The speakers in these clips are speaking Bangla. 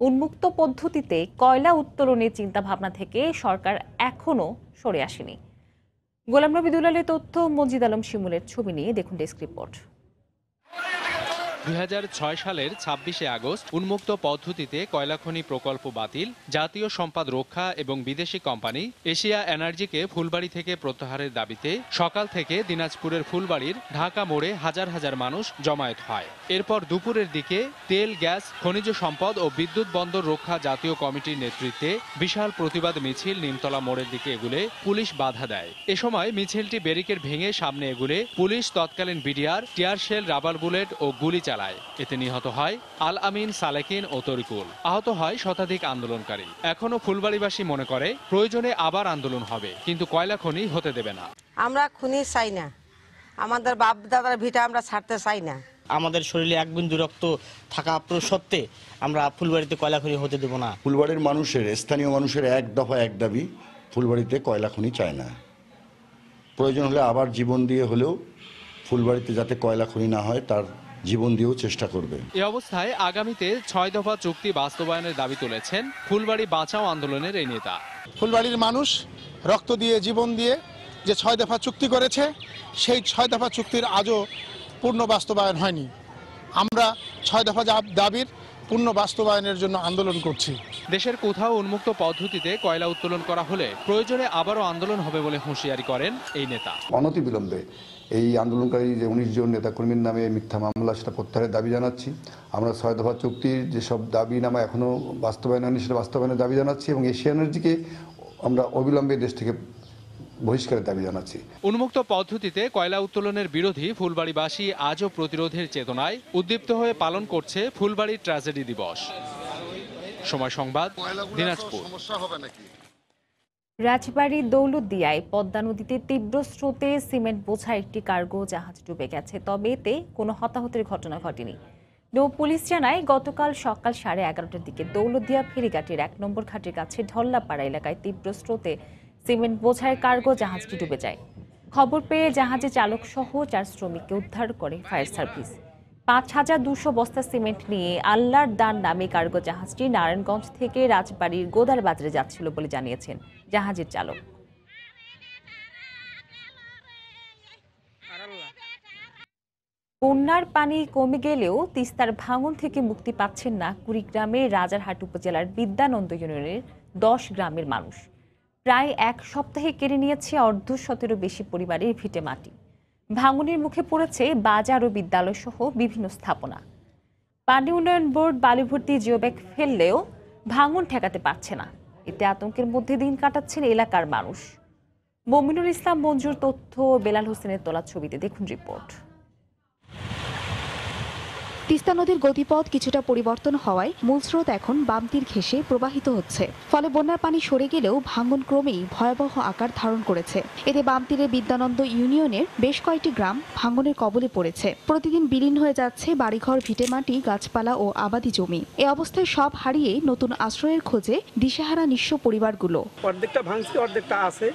উন্মুক্ত পদ্ধতিতে কয়লা উত্তোলনের চিন্তাভাবনা থেকে সরকার এখনও সরে আসেনি। গোলাম নবী দুলালের তথ্য, মজিদ আলম শিমুলের ছবি নিয়ে দেখুন ডেস্ক রিপোর্ট। দুই হাজার ছয় সালের ছাব্বিশে আগস্ট উন্মুক্ত পদ্ধতিতে কয়লা খনি প্রকল্প বাতিল। জাতীয় সম্পদ রক্ষা এবং বিদেশি কোম্পানি এশিয়া এনার্জিকে ফুলবাড়ি থেকে প্রত্যাহারের দাবিতে সকাল থেকে দিনাজপুরের ফুলবাড়ির ঢাকা মোড়ে হাজার হাজার মানুষ জমায়েত হয়। এরপর দুপুরের দিকে তেল, গ্যাস, খনিজ সম্পদ ও বিদ্যুৎ বন্দর রক্ষা জাতীয় কমিটির নেতৃত্বে বিশাল প্রতিবাদ মিছিল নিমতলা মোড়ের দিকে এগুলে পুলিশ বাধা দেয়। এ সময় মিছিলটি ব্যারিকেড ভেঙে সামনে এগুলে পুলিশ তৎকালীন BDR tear shell rubber bullet ও গুলি চালায়। এতে নিহত হয় আল আমিন সালেকিন ও তরিকুল। আহত হয় শতাধিক আন্দোলনকারী। এখনও ফুলবাড়িবাসী মনে করে প্রয়োজনে আবার আন্দোলন হবে কিন্তু কয়লা খনি হতে দেবে না। আমরা খুনি চাই না। আমাদের বাপ দাদার ভিটা আমরা ছাড়তে চাই না। আমাদের শরীরে এক বিন্দু রক্ত থাকা সত্ত্বে আমরা ফুলবাড়িতে কয়লা খনি হতে দেব না। ফুলবাড়ির মানুষের স্থানীয় মানুষের এক দফা এক দাবি ফুলবাড়িতে কয়লা খনি চায় না। প্রয়োজন হলে আবার জীবন দিয়ে হলেও ফুলবাড়িতে যাতে কয়লা খনি না হয় তার জীবন দিয়েও চেষ্টা করবে এ অবস্থায় আগামীতে ছয় দফা চুক্তি বাস্তবায়নের দাবি তুলেছেন ফুলবাড়ি বাঁচাও আন্দোলনের এই নেতা। ফুলবাড়ির মানুষ রক্ত দিয়ে জীবন দিয়ে যে ছয় দফা চুক্তি করেছে সেই ছয় দফা চুক্তির আজও পূর্ণ বাস্তবায়ন হয়নি। আমরা ছয় দফা যা- দাবির পূর্ণ বাস্তবায়নের জন্য আন্দোলন করছি। দেশের কোথাও উন্মুক্ত পদ্ধতিতে কয়লা উত্তোলন করা হলে প্রয়োজনে আবারও আন্দোলন হবে বলে হুঁশিয়ারি করেন এই নেতা। অনতিবিলম্বে এই আন্দোলনকারী যে উনিশ জন নেতাকর্মীর নামে মিথ্যা মামলা সেটা প্রত্যাহারের দাবি জানাচ্ছি। আমরা ছয় দফা চুক্তির যেসব দাবি নামা এখনও বাস্তবায়ন হয়নি সেটা বাস্তবায়নের দাবি জানাচ্ছি এবং এশিয়া এনার্জিকে আমরা অবিলম্বে দেশ থেকে বহিষ্কারের দাবি জানাচ্ছি। উন্মুক্ত পদ্ধতিতে কয়লা উত্তোলনের বিরোধী ফুলবাড়িবাসী আজও প্রতিরোধের চেতনায় উদ্দীপ্ত হয়ে পালন করছে ফুলবাড়ি ট্র্যাজেডি দিবস। সময় সংবাদ দিনাজপুর। রাজবাড়ির দৌলতদিয়ায় পদ্মা নদীতে তীব্র স্রোতে সিমেন্ট বোঝা একটি কার্গো জাহাজ ডুবে গেছে, তবে এতে কোনো হতাহতের ঘটনা ঘটেনি। নৌ পুলিশ জানায়, গতকাল সকাল সাড়ে এগারোটার দিকে দৌলতদিয়া ফেরিঘাটের এক নম্বর ঘাটের কাছে ঢল্লাপাড়া এলাকায় তীব্র স্রোতে সিমেন্ট বোঝায় কার্গো জাহাজটি ডুবে যায়। খবর পেয়ে জাহাজে চালক সহ চার শ্রমিককে উদ্ধার করে ফায়ার সার্ভিস। পাঁচ হাজার দুশো বস্তা সিমেন্ট নিয়ে আল্লাহর দান নামে কার্গো জাহাজটি নারায়ণগঞ্জ থেকে রাজবাড়ির গোদার বাজারে যাচ্ছিল বলে জানিয়েছেন জাহাজের চালক। বন্যার পানি কমে গেলেও তিস্তার ভাঙন থেকে মুক্তি পাচ্ছেন না কুড়িগ্রামের রাজারহাট উপজেলার বিদ্যানন্দ ইউনিয়নের দশ গ্রামের মানুষ। প্রায় এক সপ্তাহে কেড়ে নিয়েছে অর্ধ শতেরও বেশি পরিবারের ভিটে মাটি। ভাঙনের মুখে পড়েছে বাজার ও বিদ্যালয় সহ বিভিন্ন স্থাপনা। পানি উন্নয়ন বোর্ড বালিভর্তি জিওব্যাগ ফেললেও ভাঙন ঠেকাতে পারছে না। এতে আতঙ্কের মধ্যে দিন কাটাচ্ছেন এলাকার মানুষ। মমিনুল ইসলাম মঞ্জুর তথ্য, বেলাল হোসেনের তোলা ছবিতে দেখুন রিপোর্ট। তিস্তা নদীর গতিপথ কিছুটা পরিবর্তন হওয়ায় মূল স্রোত এখন বাম তীর ঘেঁষে প্রবাহিত হচ্ছে। ফলে বন্যার পানি সরে গেলেও ভাঙন ক্রমেই ভয়াবহ আকার ধারণ করেছে। এতে বাম তীরে বিদ্যানন্দ ইউনিয়নের বেশ কয়েকটি গ্রাম ভাঙনের কবলে পড়েছে। প্রতিদিন বিলীন হয়ে যাচ্ছে বাড়িঘর ভিটেমাটি গাছপালা ও আবাদি জমি। এ অবস্থায় সব হারিয়ে নতুন আশ্রয়ের খোঁজে দিশেহারা নিঃস্ব পরিবারগুলো। অর্ধেকটা ভাঙছে অর্ধেকটা আছে।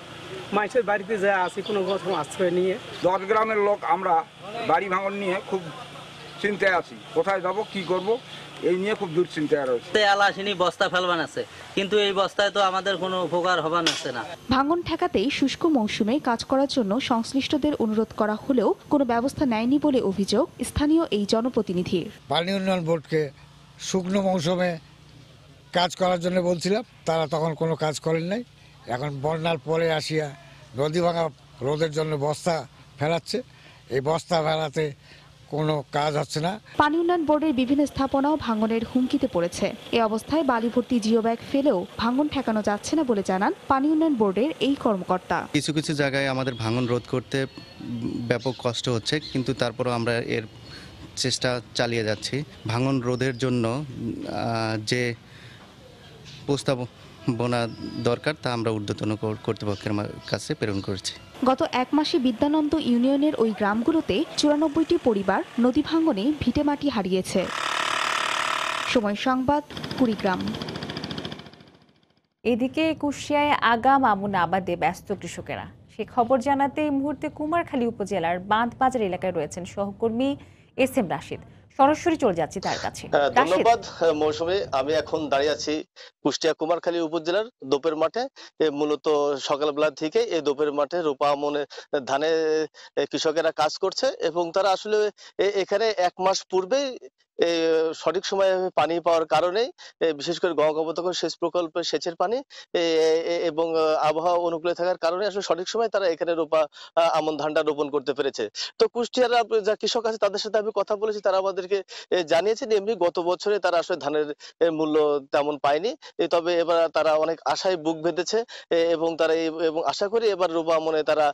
মাইসের বাড়িতে যা আছে কোনো কোনো আশ্রয় নিয়ে। দশ গ্রামের লোক আমরা বাড়ি ভাঙন নিয়ে খুব চিন্তায় আছি। কোথায় যাব কি করব এই নিয়ে খুব দুশ্চিন্তায় রয়েছে। আলাসিনী বস্তা ফেলবান আছে। কিন্তু এই বস্তায় তো আমাদের কোনো উপকার হবান আছে না। ভাঙন ঠেকাতেই শুষ্ক মৌসুমে কাজ করার জন্য সংশ্লিষ্টদের অনুরোধ করা হলেও কোনো ব্যবস্থা নেয়নি বলে অভিযোগ স্থানীয় এই জনপ্রতিনিধির পানি উন্নয়ন বোর্ডকে শুকনো মৌসুমে কাজ করার জন্য বলছিলাম তারা তখন কোনো কাজ করেন নাই। এখন বন্যার পরে আসিয়া নদী ভাঙা রোদের জন্য বস্তা ফেলাচ্ছে। এই বস্তা ফেলাতে কোনো কাজ হচ্ছে না। পানি উন্নয়ন বোর্ডের বিভিন্ন স্থাপনাও ভাঙনের হুমকিতে পড়েছে। এ অবস্থায় বালি ভর্তি জিও ব্যাগ ফেলেও ভাঙন ঠেকানো যাচ্ছে না বলে জানান পানি উন্নয়ন বোর্ডের এই কর্মকর্তা। কিছু কিছু জায়গায় আমাদের ভাঙন রোধ করতে ব্যাপক কষ্ট হচ্ছে কিন্তু তারপরও আমরা এর চেষ্টা চালিয়ে যাচ্ছি। ভাঙন রোধের জন্য যে প্রস্তাবনা দরকার তা আমরা ঊর্ধ্বতন কর্তৃপক্ষের কাছে প্রেরণ করেছি। গত এক মাসে বিদ্যানন্দ ইউনিয়নের ওই গ্রামগুলোতে চুরানব্বইটি পরিবার নদী ভাঙনে ভিটেমাটি হারিয়েছে। সময় সংবাদ, কুড়িগ্রাম। এদিকে কুশিয়ায় আগাম আমন আবাদে ব্যস্ত কৃষকেরা। সে খবর জানাতে এই মুহূর্তে কুমারখালী উপজেলার বাঁধবাজার এলাকায় রয়েছেন সহকর্মী এস এম রাশিদ। সরাসরি চলে যাচ্ছি তার কাছে। হ্যাঁ, ধন্যবাদ হ্যাঁ, মৌসুমী। আমি এখন দাঁড়িয়ে আছি কুষ্টিয়া কুমারখালী উপজেলার দোপের মাঠে। মূলত সকালবেলা থেকে এই দোপের মাঠে রূপা মনে ধানে কৃষকেরা কাজ করছে এবং তারা আসলে এখানে এক মাস পূর্বেই সঠিক সময়ে পানি পাওয়ার কারণে বিশেষ করে গঙ্গাবতক সেচ প্রকল্পের সেচের পানি এবং আবহাওয়া অনুকূলে থাকার কারণে আসলে সঠিক সময় তারা এখানে রোপা আমন ধানটা রোপণ করতে পেরেছে। তো কুষ্টিয়ার, যা কৃষক আছে তাদের সাথে আমি কথা বলেছি, তারা আমাদেরকে জানিয়েছেন এমনি গত বছরে তারা আসলে ধানের মূল্য তেমন পায়নি। তবে এবার তারা অনেক আশায় বুক বেঁধেছে এবং তারা এবং আশা করি এবার রোপা আমনে তারা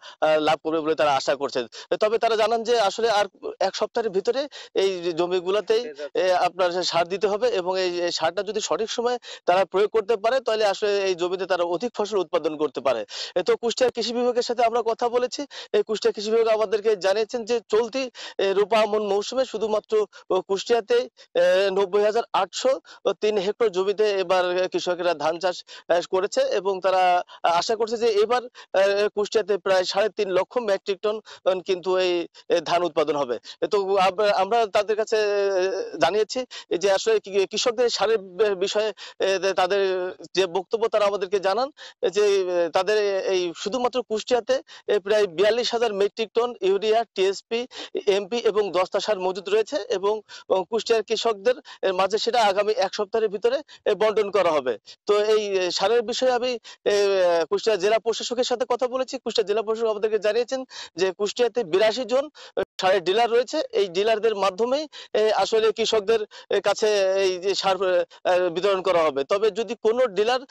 লাভ করবে বলে তারা আশা করছে। তবে তারা জানান যে আসলে আর এক সপ্তাহের ভিতরে এই জমিগুলোতেই আপনার সার দিতে হবে এবং এই সারটা যদি সঠিক সময়ে তারা প্রয়োগ করতে পারে, তাহলে আসলে এই জমিতে তারা অধিক ফসল উৎপাদন করতে পারে। তো কুষ্টিয়া কৃষি বিভাগের সাথে আমরা কথা বলেছি। এই কুষ্টিয়া কৃষি বিভাগ আমাদেরকে জানিয়েছেন যে চলতি রূপা আমন মৌসুমে শুধুমাত্র কুষ্টিয়াতে নব্বই হাজার আটশো তিন হেক্টর জমিতে এবার কৃষকেরা ধান চাষ করেছে এবং তারা আশা করছে যে এবার কুষ্টিয়াতে প্রায় সাড়ে তিন লক্ষ মেট্রিক টন কিন্তু এই ধান উৎপাদন হবে। তো আমরা- তাদের কাছে জানিয়েছি যে আসলে কৃষকদের সারের বিষয়ে তাদের যে বক্তব্য তারা আমাদেরকে জানান, যে তাদের এই শুধুমাত্র কুষ্টিয়াতে প্রায় বিয়াল্লিশ হাজার metric ton urea, TSP, MP এবং দস্তা সার মজুদ রয়েছে এবং কুষ্টিয়ার কৃষকদের মাঝে সেটা আগামী এক সপ্তাহের ভিতরে বন্টন করা হবে। তো এই সারের বিষয়ে আমি কুষ্টিয়া জেলা প্রশাসকের সাথে কথা বলেছি। কুষ্টিয়া জেলা প্রশাসক আমাদেরকে জানিয়েছেন যে কুষ্টিয়াতে বিরাশি জন সারের ডিলার রয়েছে। এই ডিলারদের মাধ্যমেই আসলে কৃষকদের কাছে এই যে সার বিতরণ করা হবে। তবে যদি কোনো ডিলার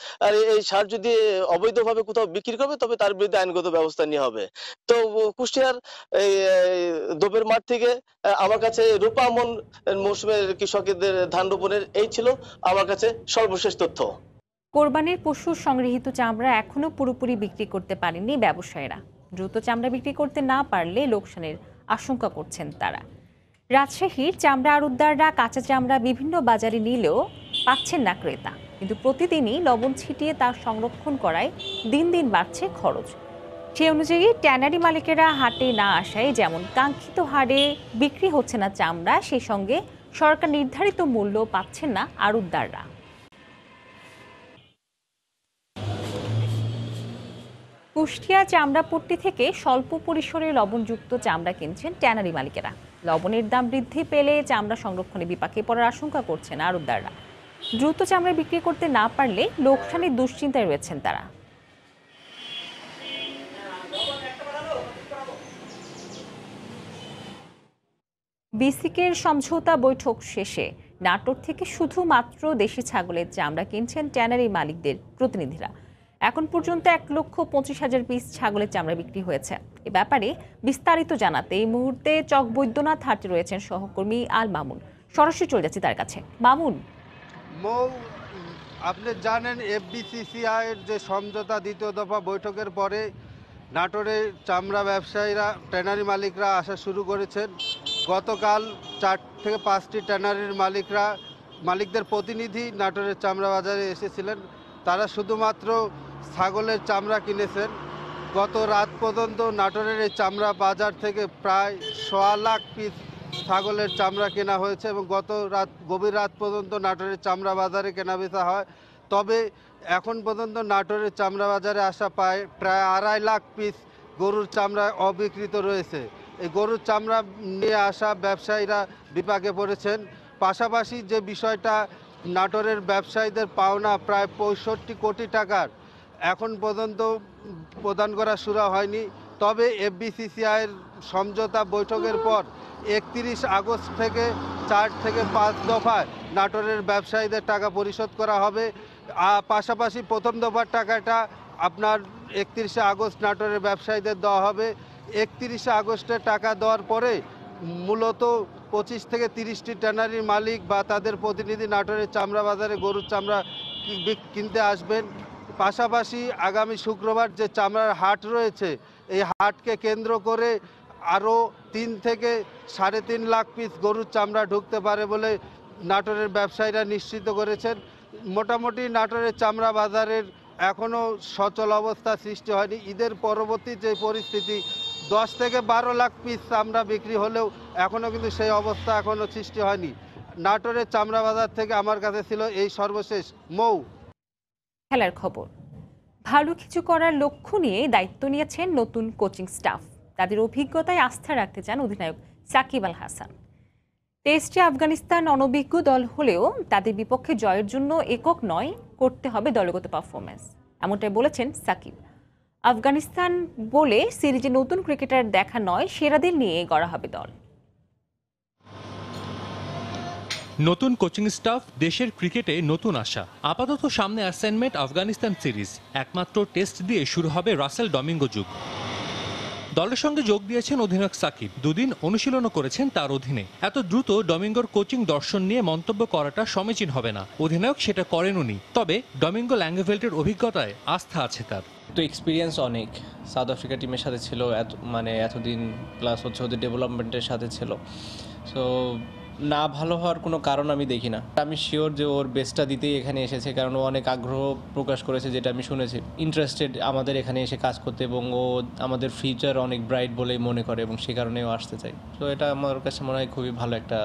এই সার যদি অবৈধভাবে কোথাও বিক্রি করবে, তবে তার বিরুদ্ধে আইনগত ব্যবস্থা নেওয়া হবে। তো কুষ্টিয়ার এই দোপের মাঠ থেকে আমার কাছে রূপা আমন মৌসুমের কৃষকদের ধান রোপণের এই ছিল আমার কাছে সর্বশেষ তথ্য। কোরবানির পশু সংগৃহীত চামড়া এখনও পুরোপুরি বিক্রি করতে পারেননি ব্যবসায়ীরা। দ্রুত চামড়া বিক্রি করতে না পারলে লোকসানের আশঙ্কা করছেন তারা। রাজশাহীর চামড়া আড়তদাররা কাঁচা চামড়া বিভিন্ন বাজারে নিলেও পাচ্ছেন না ক্রেতা। কিন্তু প্রতিদিনই লবণ ছিটিয়ে তা সংরক্ষণ করায় দিন দিন বাড়ছে খরচ। সে অনুযায়ী ট্যানারি মালিকেরা হাটে না আসায় যেমন কাঙ্ক্ষিত হারে বিক্রি হচ্ছে না চামড়া সেই সঙ্গে সরকার নির্ধারিত মূল্য পাচ্ছেন না আড়তদাররা কুষ্টিয়া চামড়াপট্টি থেকে স্বল্প পরিসরে লবণযুক্ত চামড়া কিনছেন ট্যানারি মালিকেরা। লবণের দাম বৃদ্ধি পেলে চামড়া সংরক্ষণে বিপাকে পড়ার আশঙ্কা করছেন আড়তদাররা দ্রুত চামড়া বিক্রি করতে না পারলে লোকসানের দুশ্চিন্তায় রয়েছেন তারা। বিসিকের সমঝোতা বৈঠক শেষে নাটোর থেকে শুধুমাত্র দেশি ছাগলের চামড়া কিনছেন ট্যানারি মালিকদের প্রতিনিধিরা। এখন পর্যন্ত এক লক্ষ পঁচিশ হাজার পিস ছাগলের চামড়া বিক্রি হয়েছে। এ ব্যাপারে বিস্তারিত জানাতে এই মুহূর্তে চক বৈদ্যনাথ হাটে রয়েছেন সহকর্মী আল মামুন। সরাসরি চলে যাচ্ছি তার কাছে। মামুন। আপনি জানেন এফবিসিসিআই এর যে সমঝোতা দ্বিতীয় দফা বৈঠকের পরে নাটোরে চামড়া ব্যবসায়ীরা, ট্যানারি মালিকরা আসা শুরু করেছেন। গতকাল চার থেকে পাঁচটি ট্যানারির মালিকরা, মালিকদের প্রতিনিধি নাটোরের চামড়া বাজারে এসেছিলেন। তারা শুধুমাত্র ছাগলের চামড়া কিনেছেন। গত রাত পর্যন্ত নাটোরের এই চামড়া বাজার থেকে প্রায় সোয়া লাখ পিস ছাগলের চামড়া কেনা হয়েছে এবং গত রাত, গভীর রাত পর্যন্ত নাটোরের চামড়া বাজারে কেনাবেচা হয়। তবে এখন পর্যন্ত নাটোরের চামড়া বাজারে আসা পায় প্রায় আড়াই লাখ পিস গরুর চামড়া অবিকৃত রয়েছে। এই গরুর চামড়া নিয়ে আসা ব্যবসায়ীরা বিপাকে পড়েছেন। পাশাপাশি যে বিষয়টা, নাটোরের ব্যবসায়ীদের পাওনা প্রায় পঁয়ষট্টি কোটি টাকার এখন পর্যন্ত প্রদান করা শুরু হয়নি। তবে এফবিসিসিআইয়ের সমঝোতা বৈঠকের পর একত্রিশ আগস্ট থেকে চার থেকে পাঁচ দফায় নাটোরের ব্যবসায়ীদের টাকা পরিশোধ করা হবে। পাশাপাশি প্রথম দফার টাকাটা আপনার একত্রিশে আগস্ট নাটোরের ব্যবসায়ীদের দেওয়া হবে। একত্রিশে আগস্টের টাকা দেওয়ার পরে মূলত পঁচিশ থেকে তিরিশটি ট্যানারির মালিক বা তাদের প্রতিনিধি নাটোরের চামড়া বাজারে গরুর চামড়া কিনতে আসবেন। পাশাপাশি আগামী শুক্রবার যে চামড়ার হাট রয়েছে, এই হাটকে কেন্দ্র করে আরও তিন থেকে সাড়ে তিন লাখ পিস গরুর চামড়া ঢুকতে পারে বলে নাটোরের ব্যবসায়ীরা নিশ্চিত করেছেন। মোটামুটি নাটোরের চামড়া বাজারের এখনও সচল অবস্থা সৃষ্টি হয়নি। ঈদের পরবর্তী যে পরিস্থিতি, দশ থেকে বারো লাখ পিস চামড়া বিক্রি হলেও এখনও কিন্তু সেই অবস্থা এখনও সৃষ্টি হয়নি। নাটোরের চামড়া বাজার থেকে আমার কাছে ছিল এই সর্বশেষ। মৌ খেলার খবর। ভালো কিছু করার লক্ষ্য নিয়ে দায়িত্ব নিয়েছেন নতুন কোচিং স্টাফ। তাদের অভিজ্ঞতায় আস্থা রাখতে চান অধিনায়ক সাকিব আল হাসান। টেস্টে আফগানিস্তান অনভিজ্ঞ দল হলেও তাদের বিপক্ষে জয়ের জন্য একক নয়, করতে হবে দলগত পারফরমেন্স এমনটাই বলেছেন সাকিব। আফগানিস্তান বলে সিরিজে নতুন ক্রিকেটার দেখা নয়, সেরাদের নিয়ে গড়া হবে দল। নতুন কোচিং স্টাফ দেশের ক্রিকেটে নতুন আশা। আপাতত সামনে অ্যাসাইনমেন্ট আফগানিস্তান সিরিজ একমাত্র টেস্ট দিয়ে শুরু হবে রাসেল ডমিঙ্গো যুগ। দলের সঙ্গে যোগ দিয়েছেন অধিনায়ক সাকিব। দুদিন অনুশীলনও করেছেন তার অধীনে। এত দ্রুত ডমিঙ্গোর কোচিং দর্শন নিয়ে মন্তব্য করাটা সমীচীন হবে না। অধিনায়ক সেটা করেন উনি। তবে ডমিঙ্গো ল্যাঙ্গেভেল্টের অভিজ্ঞতায় আস্থা আছে তার। তো এক্সপিরিয়েন্স অনেক। সাউথ আফ্রিকা টিমের সাথে ছিল এত মানে এতদিন প্লাস হচ্ছে ওদের ডেভেলপমেন্টের সাথে ছিল। সো না ভালো হওয়ার কোনো কারণ আমি দেখি না। আমি শিওর যে ওর বেস্টটা দিতেই এখানে এসেছে, কারণ ও অনেক আগ্রহ প্রকাশ করেছে, যেটা আমি শুনেছি। ইন্টারেস্টেড আমাদের এখানে এসে কাজ করতে এবং ও আমাদের ফিউচার অনেক ব্রাইট বলেই মনে করে এবং সে কারণেও আসতে চাই তো এটা আমার কাছে মনে হয় খুবই ভালো একটা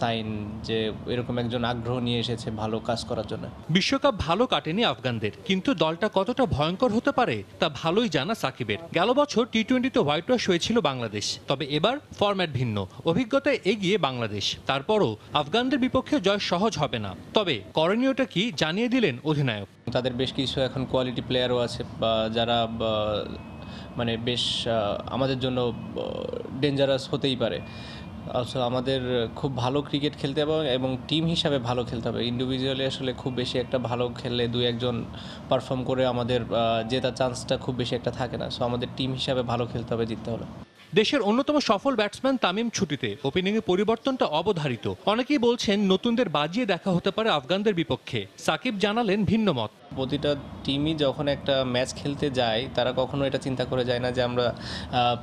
সাইন যে এরকম একজন আগ্রহ নিয়ে এসেছে ভালো কাজ করার জন্য। বিশ্বকাপ ভালো কাটেনি আফগানদের কিন্তু দলটা কতটা ভয়ঙ্কর হতে পারে তা ভালোই জানা সাকিবের। গেল বছর টি টোয়েন্টিতে হোয়াইট ওয়াশ হয়েছিল বাংলাদেশ তবে এবার ফরম্যাট ভিন্ন অভিজ্ঞতায় এগিয়ে বাংলাদেশ তারপরও আফগানদের বিপক্ষে জয় সহজ হবে না। তবে করণীয়টা কি জানিয়ে দিলেন অধিনায়ক। তাদের বেশ কিছু এখন কোয়ালিটি প্লেয়ারও আছে বা যারা মানে বেশ আমাদের জন্য ডেঞ্জারাস হতেই পারে। Also আমাদের খুব ভালো ক্রিকেট খেলতে হবে এবং টিম হিসাবে ভালো খেলতে হবে। ইন্ডিভিজুয়ালি আসলে খুব বেশি একটা ভালো খেললে দুই একজন পারফর্ম করে আমাদের জেতার চান্সটা খুব বেশি একটা থাকে না। সো আমাদের টিম হিসাবে ভালো খেলতে হবে জিততে হলে। দেশের অন্যতম সফল ব্যাটসম্যান তামিম ছুটিতে। ওপেনিংয়ে পরিবর্তনটা অবধারিত। অনেকেই বলছেন নতুনদের বাজিয়ে দেখা হতে পারে আফগানদের বিপক্ষে। সাকিব জানালেন ভিন্ন মত। প্রতিটা টিমই যখন একটা ম্যাচ খেলতে যায়, তারা কখনো এটা চিন্তা করে যায় না যে আমরা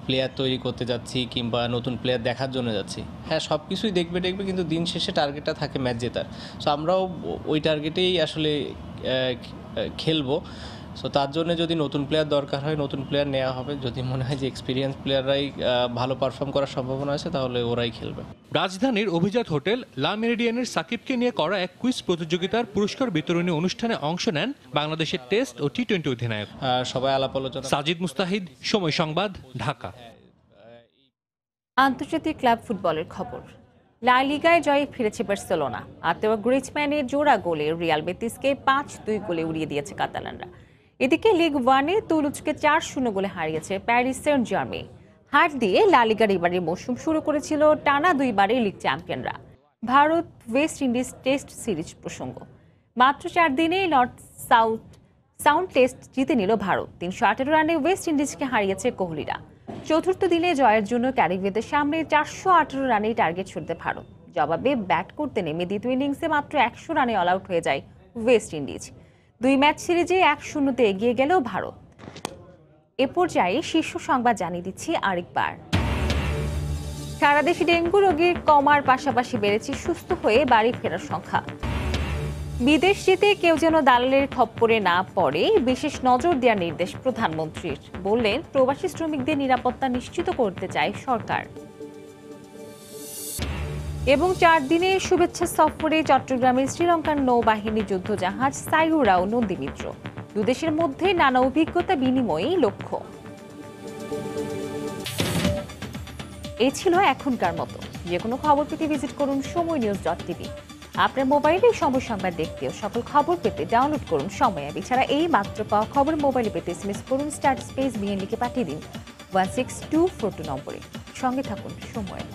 প্লেয়ার তৈরি করতে যাচ্ছি কিংবা নতুন প্লেয়ার দেখার জন্য যাচ্ছি। হ্যাঁ সব কিছুই দেখবে দেখবে কিন্তু দিন শেষে টার্গেটটা থাকে ম্যাচ জেতার। সো আমরাও ওই টার্গেটেই আসলে খেলব। সো তার জন্য যদি নতুন প্লেয়ার দরকার হয় নতুন প্লেয়ার নেওয়া হবে। যদি মনে হয় যে এক্সপিরিয়েন্স প্লেয়াররাই ভালো পারফর্ম করার সম্ভাবনা আছে তাহলে ওরাই খেলবে। রাজধানীর অভিজাত হোটেল লা মেরিডিয়ানের সাকিবকে নিয়ে করা এক কুইজ প্রতিযোগিতার পুরস্কার বিতরণী অনুষ্ঠানে অংশ নেন বাংলাদেশের টেস্ট ও টি টোয়েন্টি অধিনায়ক সবাই আলাপ আলোচনা সাজিদ মুস্তাহিদ সময় সংবাদ ঢাকা। আন্তর্জাতিক ক্লাব ফুটবলের খবর। লা লিগায় জয়ে ফিরেছে বার্সেলোনা। আতেওয়া গ্রিজম্যানের জোড়া গোলে রিয়াল বেতিসকে পাঁচ দুই গোলে উড়িয়ে দিয়েছে কাতালানরা। এদিকে লিগ ওয়ানে তুলুজকে চার শূন্য গোলে হারিয়েছে প্যারিস সেন্ট জার্মে হার দিয়ে লা লিগার এবারের মৌসুম শুরু করেছিল টানা দুইবারের league চ্যাম্পিয়নরা Bharat West Indies test series প্রসঙ্গ। মাত্র চার দিনে নর্থ সাউথ সাউন্ড টেস্ট জিতে নিল ভারত। তিনশো আঠেরো রানে ওয়েস্ট ইন্ডিজকে হারিয়েছে কোহলিরা। চতুর্থ দিনে জয়ের জন্য ক্যারিবিয়াদের সামনে চারশো আঠেরো রানেই টার্গেট ছুটতে ভারত। জবাবে ব্যাট করতে নেমে দ্বিতীয় ইনিংসে মাত্র একশো রানে অল আউট হয়ে যায় ওয়েস্ট ইন্ডিজ দুই ম্যাচ সিরিজে এক শূন্যতে এগিয়ে গেল ভারত। এ পর্যায়ে শীর্ষ সংবাদ জানিয়ে দিচ্ছি আরেকবার। সারা দেশে ডেঙ্গু রোগীর কমার পাশাপাশি বেড়েছে সুস্থ হয়ে বাড়ি ফেরার সংখ্যা। বিদেশ যেতে কেউ যেন দালালের খপ্পরে না পড়ে, বিশেষ নজর দেওয়ার নির্দেশ প্রধানমন্ত্রীর। বললেন, প্রবাসী শ্রমিকদের নিরাপত্তা নিশ্চিত করতে চায় সরকার। এবং চার দিনের শুভেচ্ছা সফরে চট্টগ্রামের শ্রীলঙ্কার নৌবাহিনী যুদ্ধজাহাজ সাইউরা ও নন্দীমিত্র দুদেশের মধ্যে নানা অভিজ্ঞতা বিনিময়েই লক্ষ্য। এই ছিল এখনকার মতো। যে কোনো খবর পেতে ভিজিট করুন সময় নিউজ ডট টিভি আপনার মোবাইলে সময় সংবাদ দেখতে ও সকল খবর পেতে ডাউনলোড করুন সময় অ্যাপ। এছাড়া এই মাত্র পাওয়া খবর মোবাইলে পেতে এসএমএস করুন স্টার স্পেস বিএন লিখে পাঠিয়ে দিন। One six two four two নম্বরে। সঙ্গে থাকুন সময়।